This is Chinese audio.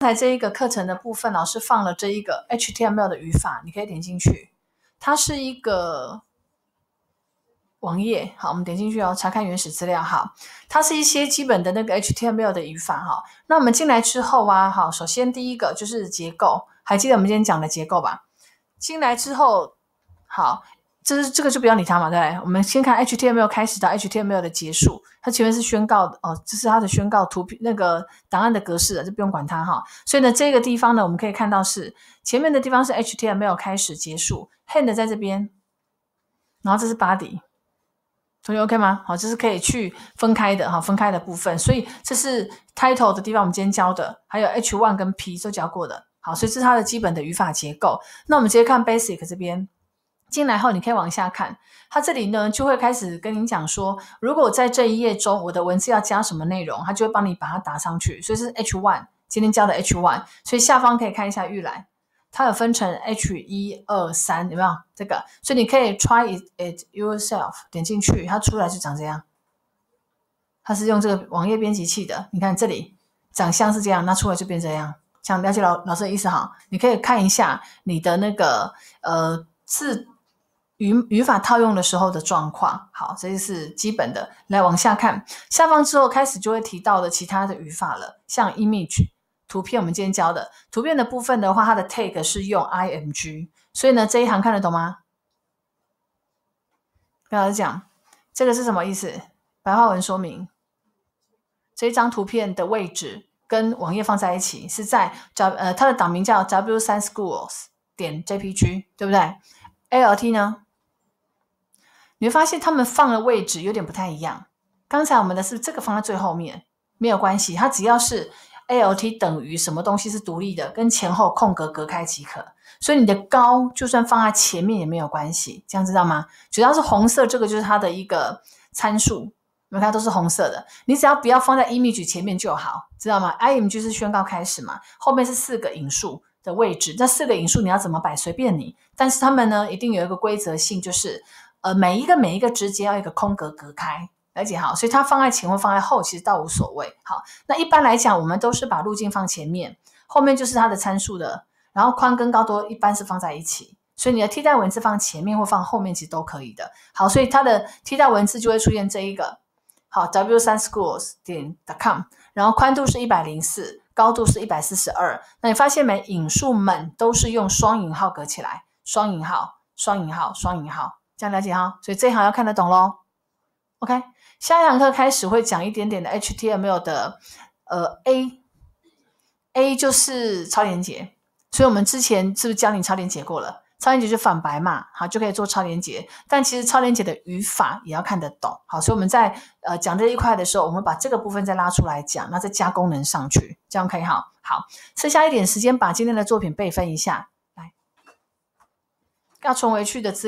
刚才这一个课程的部分，老师放了这一个 HTML 的语法，你可以点进去。它是一个网页，好，我们点进去哦，查看原始资料，好，它是一些基本的那个 HTML 的语法，哈。那我们进来之后啊，好，首先第一个就是结构，还记得我们今天讲的结构吧？进来之后，好。这是这个就不要理它嘛，对不对？我们先看 HTML 开始到 HTML 的结束，它前面是宣告的哦，这是它的宣告图片那个档案的格式，就不用管它哈。所以呢，这个地方呢，我们可以看到是前面的地方是 HTML 开始结束，hand 在这边，然后这是 body，同学 OK 吗？好，这是可以去分开的哈，分开的部分。所以这是 title 的地方，我们今天教的，还有 H1 跟 P 都教过的。好，所以这是它的基本的语法结构。那我们直接看 basic 这边。进来后，你可以往下看，它这里呢就会开始跟你讲说，如果在这一页中我的文字要加什么内容，它就会帮你把它打上去。所以是 H one，今天教的 H one，所以下方可以看一下预览，它有分成 H 一二三，有没有这个？所以你可以 try it yourself，点进去，它出来就长这样。它是用这个网页编辑器的，你看这里长相是这样，那出来就变这样。想了解老老师的意思哈？你可以看一下你的那个呃字。语语法套用的时候的状况，好，这就是基本的。来往下看，下方之后开始就会提到的其他的语法了，像 image 图片，我们今天教的图片的部分的话，它的 take 是用 img，所以呢，这一行看得懂吗？跟老师讲，这个是什么意思？白话文说明，这一张图片的位置跟网页放在一起，是在 w 呃，它的档名叫 w 三 schools 点 jpg，对不对？alt 呢？你会发现他们放的位置有点不太一样。刚才我们的是这个放在最后面，没有关系，它只要是 alt 等于什么东西是独立的，跟前后空格隔开即可。所以你的高就算放在前面也没有关系，这样知道吗？只要是红色，这个就是它的一个参数，你看都是红色的，你只要不要放在 image 前面就好，知道吗？img 是宣告开始嘛，后面是四个引数的位置，那四个引数你要怎么摆随便你，但是他们呢一定有一个规则性，就是。呃，每一个每一个之间要一个空格隔开，了解好，所以它放在前或放在后，其实倒无所谓。好，那一般来讲，我们都是把路径放前面，后面就是它的参数的，然后宽跟高都一般是放在一起，所以你的替代文字放前面或放后面其实都可以的。好，所以它的替代文字就会出现这一个，好，w 三 schools 点 com，然后宽度是一百零四，高度是一百四十二。那你发现没？引数们都是用双引号隔起来，双引号，双引号，双引号。这样了解哈，所以这一行要看得懂喽。OK，下一堂课开始会讲一点点的 HTML 的呃 A，A 就是超连接，所以我们之前是不是教你超连接过了？超连接就反白嘛，好就可以做超连接。但其实超连接的语法也要看得懂，好，所以我们在呃讲这一块的时候，我们把这个部分再拉出来讲，那再加功能上去，这样可以哈。好，剩下一点时间把今天的作品备份一下，来要存回去的资料。